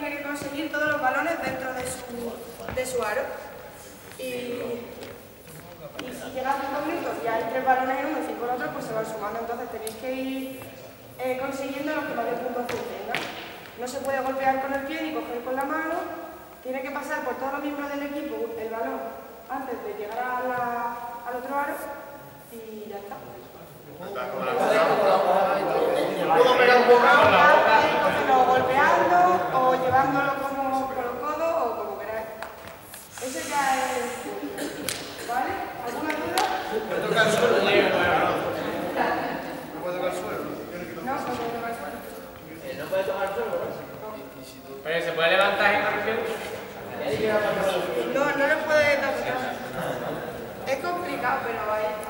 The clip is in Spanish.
tiene que conseguir todos los balones dentro de su, de su aro. Y, y si llega a 5 minutos y hay tres balones en uno y cinco en otro, pues se van sumando. Entonces tenéis que ir eh, consiguiendo los que más de puntos tengan. ¿no? se puede golpear con el pie ni coger con la mano. Tiene que pasar por todos los miembros del equipo el balón antes de llegar a al otro aro y ya está. Puedo pegar un gol. ¿Me toca el suelo? ¿Me puede tocar el suelo? No, no puedo tocar el suelo. No puede tomar solo, Oye, ¿se puede levantar en corrección? No, no lo puede tocar. Es complicado, pero ahí está. ¿Sabes